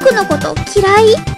僕のこと嫌い？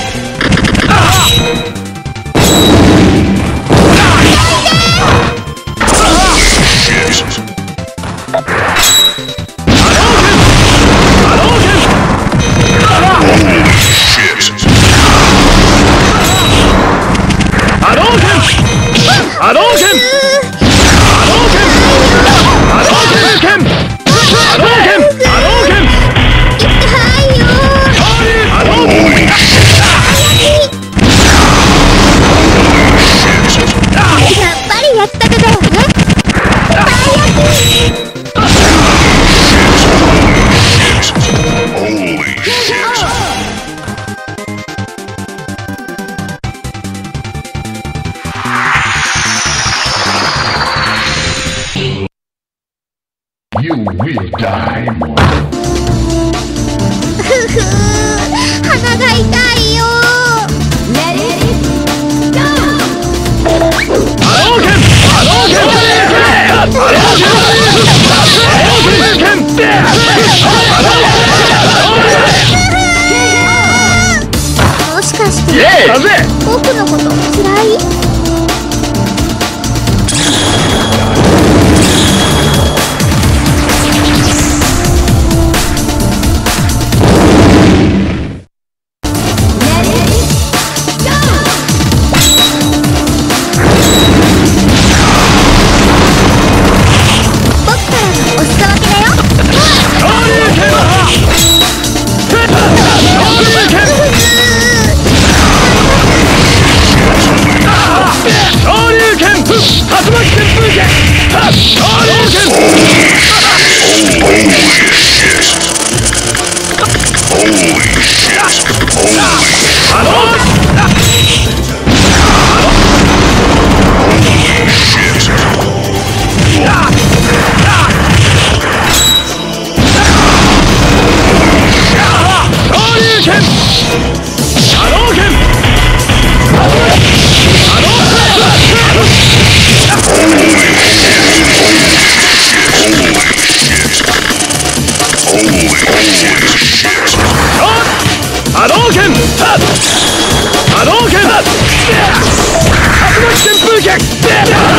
You will die, more. もしかして僕のこと嫌い Holy shit. 波動拳。波動拳竜巻旋風拳。